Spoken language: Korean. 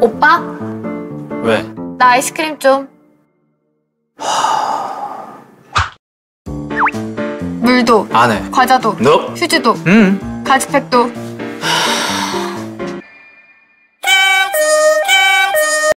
오빠, 왜? 나 아이스크림 좀. 물도, 안 해. 과자도, 너? 휴지도, 응. 가지팩도,